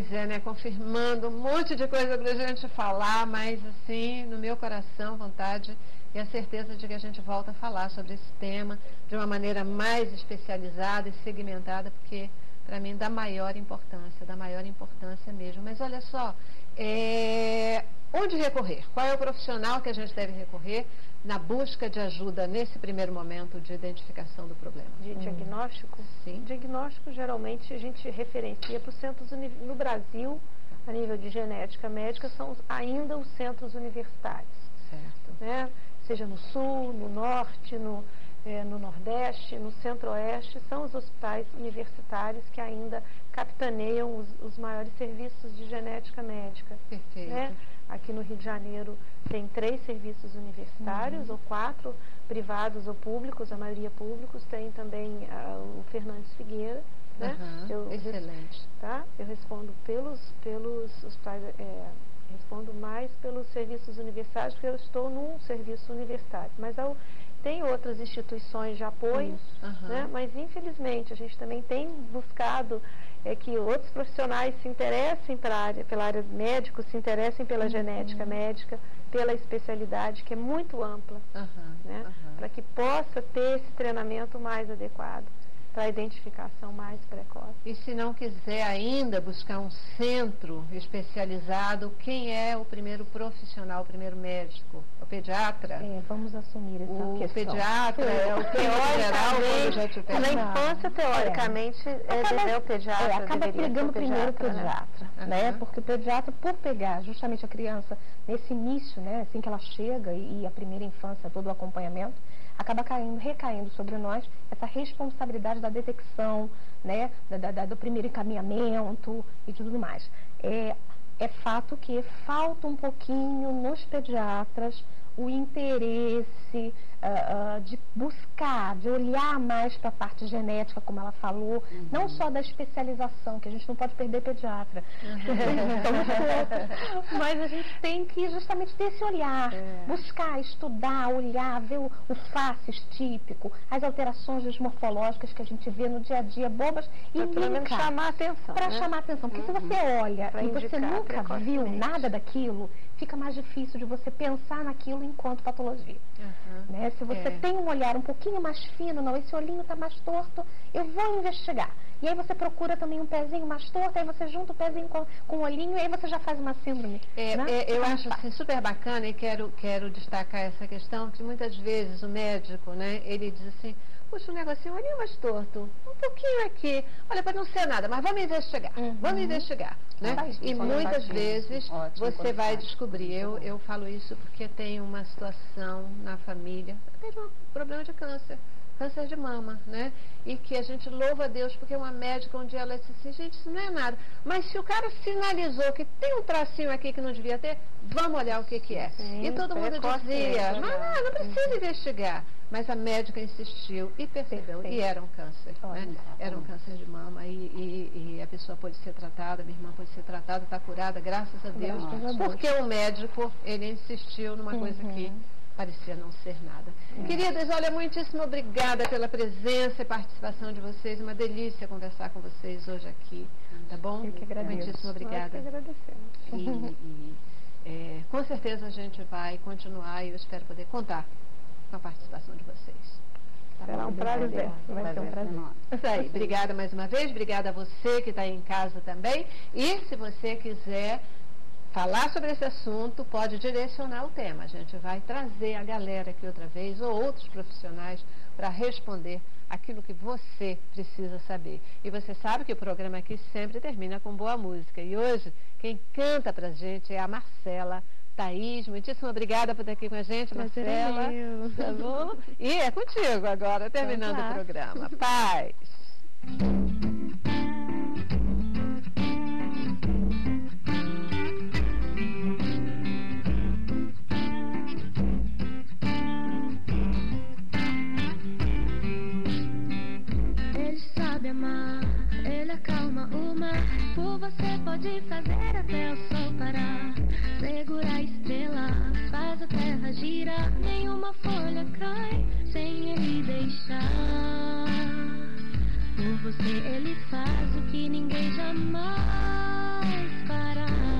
Pois é, né? Confirmando um monte de coisa para a gente falar, mas assim, no meu coração, vontade e a certeza de que a gente volta a falar sobre esse tema de uma maneira mais especializada e segmentada, porque para mim dá maior importância, da maior importância mesmo. Mas olha só, é... onde recorrer? Qual é o profissional que a gente deve recorrer na busca de ajuda nesse primeiro momento de identificação do problema? De diagnóstico? Sim. Diagnóstico, geralmente, a gente referencia para os centros no Brasil, a nível de genética médica, são ainda os centros universitários. Certo. Né? Seja no sul, no norte, no, é, no nordeste, no centro-oeste, são os hospitais universitários que ainda capitaneiam os, os maiores serviços de genética médica. Perfeito. Né? Aqui no Rio de Janeiro tem três serviços universitários, uhum. ou quatro, privados ou públicos, a maioria públicos. Tem também uh, o Fernandes Figueira. Né? Uhum. Eu, Excelente. Tá? Eu respondo pelos, pelos hospitais, é, respondo mais pelos serviços universitários, porque eu estou num serviço universitário. Mas ao, tem outras instituições de apoio, uhum. né? mas infelizmente a gente também tem buscado é que outros profissionais se interessem pela área, pela área médica, se interessem pela uhum. genética médica, pela especialidade, que é muito ampla, uhum. né? Para que possa ter esse treinamento mais adequado para a identificação mais precoce. E se não quiser ainda buscar um centro especializado, quem é o primeiro profissional, o primeiro médico? O pediatra? É, vamos assumir essa o questão. pediatra é o teoricamente, tiver. Na infância, teoricamente, é, é, acaba, é o pediatra. É, acaba pegando primeiro o pediatra, né? né? Porque o pediatra, por pegar justamente a criança nesse início, né, assim que ela chega e, e a primeira infância, todo o acompanhamento, acaba caindo, recaindo sobre nós essa responsabilidade da detecção, né, da, da, do primeiro encaminhamento e tudo mais. É, é fato que falta um pouquinho nos pediatras o interesse uh, uh, de buscar, de olhar mais para a parte genética, como ela falou, uhum. não só da especialização, que a gente não pode perder pediatra, uhum. mas a gente tem que justamente ter esse olhar, é. buscar, estudar, olhar, ver o, o faces típico, as alterações morfológicas que a gente vê no dia a dia, bobas, e pelo menos chamar atenção. Para né? chamar a atenção, porque uhum. se você olha pra e você nunca viu nada daquilo, fica mais difícil de você pensar naquilo enquanto patologia. Uhum. Né? Se você é. tem um olhar um pouquinho mais fino, não, esse olhinho está mais torto, eu vou investigar. E aí você procura também um pezinho mais torto, aí você junta o pezinho com, com o olhinho e aí você já faz uma síndrome. É, né? é, eu acho assim, super bacana e quero, quero destacar essa questão que muitas vezes o médico, né, ele diz assim, puxa, um negocinho, olhinho mais torto, um pouquinho aqui, olha, pode não ser nada, mas vamos investigar, uhum. vamos investigar. Né? e muitas vezes Ótimo, você vai descobrir, eu, eu falo isso porque tem uma situação na família, teve um problema de câncer câncer de mama, né? E que a gente louva a Deus porque uma médica um dia ela disse assim, gente, isso não é nada. Mas se o cara sinalizou que tem um tracinho aqui que não devia ter, vamos olhar o que que é. Sim, e todo mundo dizia, mas não, não precisa uhum. investigar. Mas a médica insistiu e percebeu, Perfeito. e era um câncer, né? Era um câncer de mama e, e, e, a pessoa pode ser tratada, minha irmã pode ser tratada, está curada, graças a Deus. Graças porque o médico, ele insistiu numa uhum. coisa que parecia não ser nada. É. Queridas, olha, muitíssimo obrigada pela presença e participação de vocês. Uma delícia conversar com vocês hoje aqui, tá bom? Eu que agradeço. Muitíssimo obrigada. Nós que agradecemos. E, e é, com certeza a gente vai continuar e eu espero poder contar com a participação de vocês. Tá Será um prazer. Vai ser um prazer. Isso aí. Obrigada mais uma vez. Obrigada a você que está aí em casa também. E se você quiser falar sobre esse assunto, pode direcionar o tema. A gente vai trazer a galera aqui outra vez ou outros profissionais para responder aquilo que você precisa saber. E você sabe que o programa aqui sempre termina com boa música. E hoje, quem canta para a gente é a Marcela Thaís. Muitíssimo obrigada por estar aqui com a gente, Prazer é Marcela. Tá bom? E é contigo agora, terminando então, o programa. Paz. pode fazer até o sol parar. Segura a estrela, faz a terra girar. Nenhuma folha cai sem ele deixar. Por você ele faz o que ninguém jamais fará.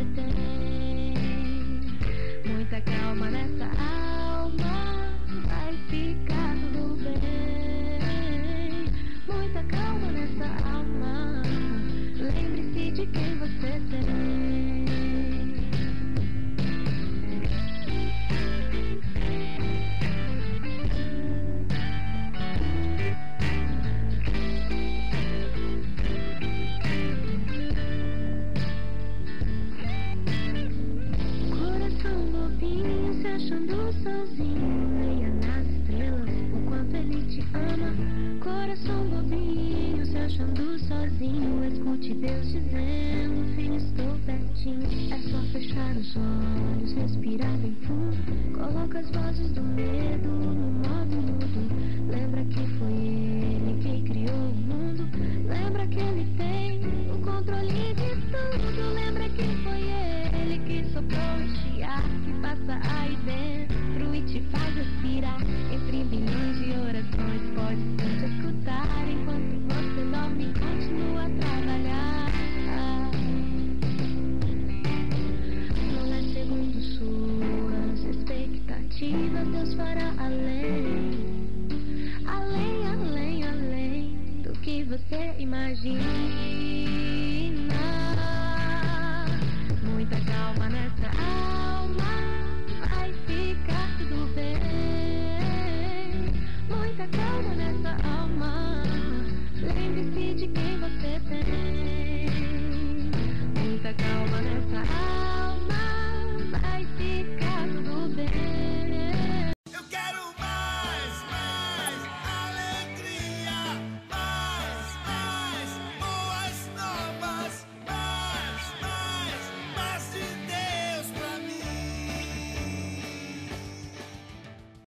Thank you. Coração bobinho se achando sozinho. Leia nas estrelas o quanto ele te ama. Coração bobinho se achando sozinho. Escute Deus dizendo: Filho, estou pertinho. É só fechar os olhos, respirar bem fundo. Coloca as vozes do medo no modo mudo. Lembra que foi ele quem criou o mundo. Lembra que ele tem o controle de tudo. Lembra que foi ele. Milhões de orações pode tanto escutar enquanto você dorme e continua a trabalhar. Não é segundo suas expectativas, Deus fará além, além, além, além do que você imagina. Muita calma nessa área.